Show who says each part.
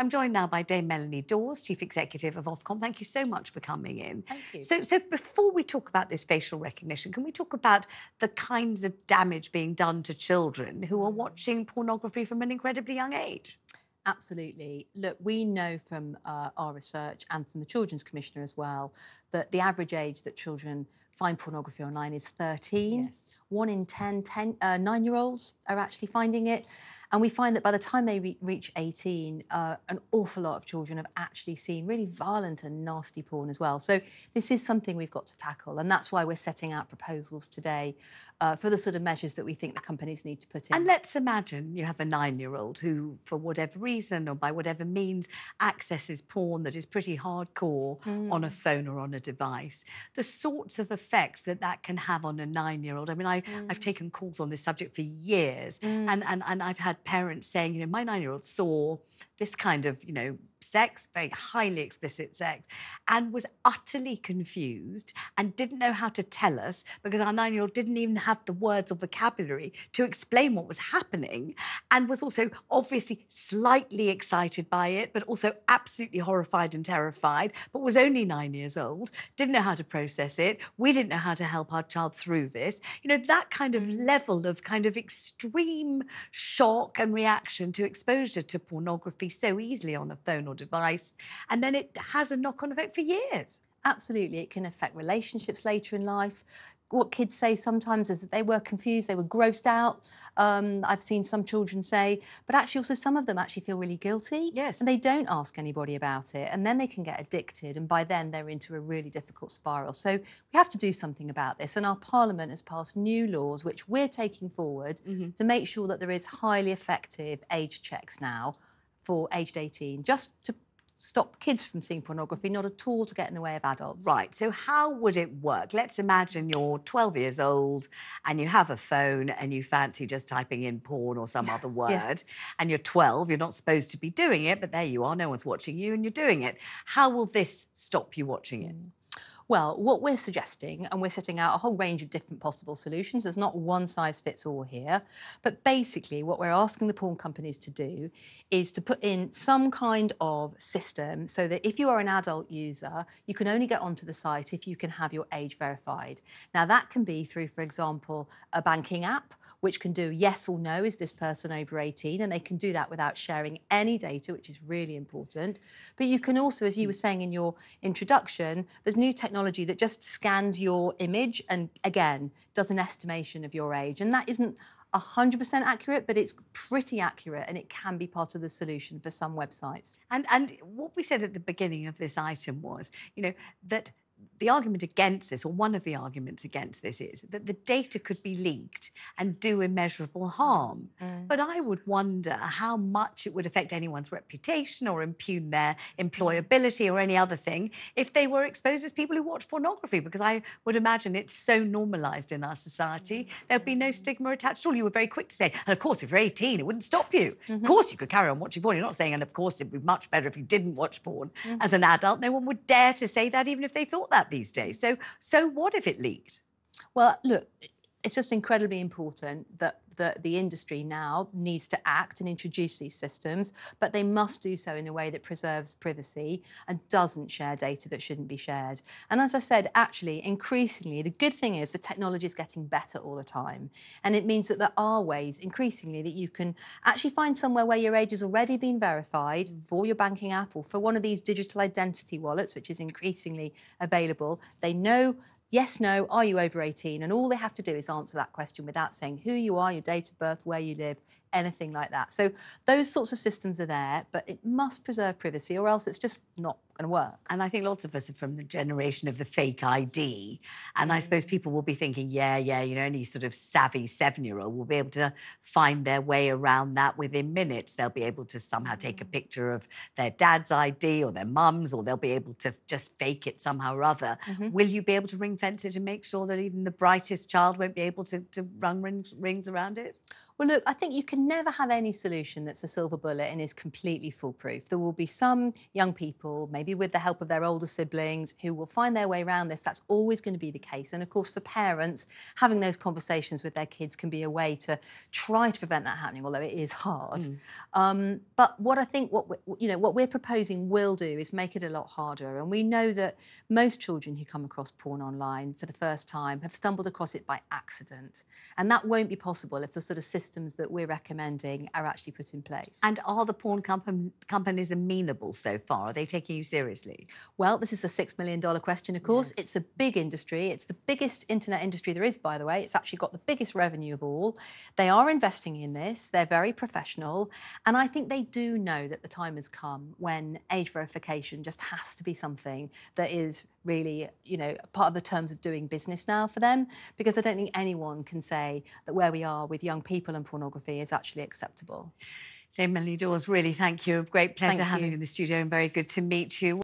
Speaker 1: I'm joined now by Dame Melanie Dawes, Chief Executive of Ofcom. Thank you so much for coming in.
Speaker 2: Thank you.
Speaker 1: So, so before we talk about this facial recognition, can we talk about the kinds of damage being done to children who are watching pornography from an incredibly young age?
Speaker 2: Absolutely. Look, we know from uh, our research and from the Children's Commissioner as well that the average age that children find pornography online is 13.
Speaker 1: Yes.
Speaker 2: One in 10, 10 uh, nine-year-olds are actually finding it. And we find that by the time they re- reach 18, uh, an awful lot of children have actually seen really violent and nasty porn as well. So this is something we've got to tackle. And that's why we're setting out proposals today uh, for the sort of measures that we think the companies need to put in.
Speaker 1: And let's imagine you have a nine year old who, for whatever reason or by whatever means, accesses porn that is pretty hardcore on a phone or on a device. The sorts of effects that that can have on a nine year old. I mean, I, I've taken calls on this subject for years, and, and, and I've had parents saying, you know, my nine year old saw this kind of, you know, sex, very highly explicit sex, and was utterly confused and didn't know how to tell us because our nine year old didn't even have the words or vocabulary to explain what was happening, and was also obviously slightly excited by it, but also absolutely horrified and terrified, but was only nine years old, didn't know how to process it. We didn't know how to help our child through this. You know, that kind of mm-hmm. level of kind of extreme shock and reaction to exposure to pornography so easily on a phone or device. And then it has a knock on effect for years.
Speaker 2: Absolutely, it can affect relationships later in life. What kids say sometimes is that they were confused, they were grossed out. Um, I've seen some children say, but actually, also some of them actually feel really guilty.
Speaker 1: Yes.
Speaker 2: And they don't ask anybody about it. And then they can get addicted. And by then, they're into a really difficult spiral. So we have to do something about this. And our Parliament has passed new laws, which we're taking forward to make sure that there is highly effective age checks now for aged 18, just to stop kids from seeing pornography, not at all to get in the way of adults.
Speaker 1: Right. So, how would it work? Let's imagine you're 12 years old and you have a phone and you fancy just typing in porn or some other word. And you're 12, you're not supposed to be doing it, but there you are, no one's watching you and you're doing it. How will this stop you watching it? Mm.
Speaker 2: Well, what we're suggesting, and we're setting out a whole range of different possible solutions, there's not one size fits all here. But basically, what we're asking the porn companies to do is to put in some kind of system so that if you are an adult user, you can only get onto the site if you can have your age verified. Now, that can be through, for example, a banking app. Which can do yes or no, is this person over 18? And they can do that without sharing any data, which is really important. But you can also, as you were saying in your introduction, there's new technology that just scans your image and again does an estimation of your age. And that isn't 100% accurate, but it's pretty accurate and it can be part of the solution for some websites.
Speaker 1: And and what we said at the beginning of this item was, you know, that the argument against this, or one of the arguments against this, is that the data could be leaked and do immeasurable harm. Mm. But I would wonder how much it would affect anyone's reputation or impugn their employability or any other thing if they were exposed as people who watch pornography, because I would imagine it's so normalised in our society, mm. there'd be no stigma attached at all. You were very quick to say, and of course, if you're 18, it wouldn't stop you. Of mm-hmm. course, you could carry on watching porn. You're not saying, and of course, it'd be much better if you didn't watch porn mm. as an adult. No one would dare to say that, even if they thought that these days. So, so what if it leaked?
Speaker 2: Well, look, it's just incredibly important that the, the industry now needs to act and introduce these systems, but they must do so in a way that preserves privacy and doesn't share data that shouldn't be shared. And as I said, actually, increasingly, the good thing is the technology is getting better all the time. And it means that there are ways, increasingly, that you can actually find somewhere where your age has already been verified for your banking app or for one of these digital identity wallets, which is increasingly available. They know yes, no, are you over 18? And all they have to do is answer that question without saying who you are, your date of birth, where you live, anything like that. So those sorts of systems are there, but it must preserve privacy or else it's just not going to work.
Speaker 1: And I think lots of us are from the generation of the fake ID. And I mm. suppose people will be thinking, yeah, yeah, you know, any sort of savvy seven year old will be able to find their way around that within minutes. They'll be able to somehow take a mm. picture of their dad's ID or their mum's, or they'll be able to just fake it somehow or other. Mm-hmm. Will you be able to ring fence it and make sure that even the brightest child won't be able to, to run rings, rings around it?
Speaker 2: Well, look, I think you can never have any solution that's a silver bullet and is completely foolproof. There will be some young people, maybe with the help of their older siblings, who will find their way around this. That's always going to be the case. And of course, for parents, having those conversations with their kids can be a way to try to prevent that happening, although it is hard. Mm. Um, but what I think what you know what we're proposing will do is make it a lot harder. And we know that most children who come across porn online for the first time have stumbled across it by accident, and that won't be possible if the sort of systems that we're recommending are actually put in place.
Speaker 1: And are the porn comp- companies amenable so far? Are they taking you seriously?
Speaker 2: Well, this is the six million dollar question. Of course, yes. it's a big industry. It's the biggest internet industry there is, by the way. It's actually got the biggest revenue of all. They are investing in this. They're very professional, and I think they do know that the time has come when age verification just has to be something that is really, you know, part of the terms of doing business now for them, because I don't think anyone can say that where we are with young people and pornography is actually acceptable.
Speaker 1: Dame Melanie Dawes, really thank you. Great pleasure thank having you in the studio and very good to meet you.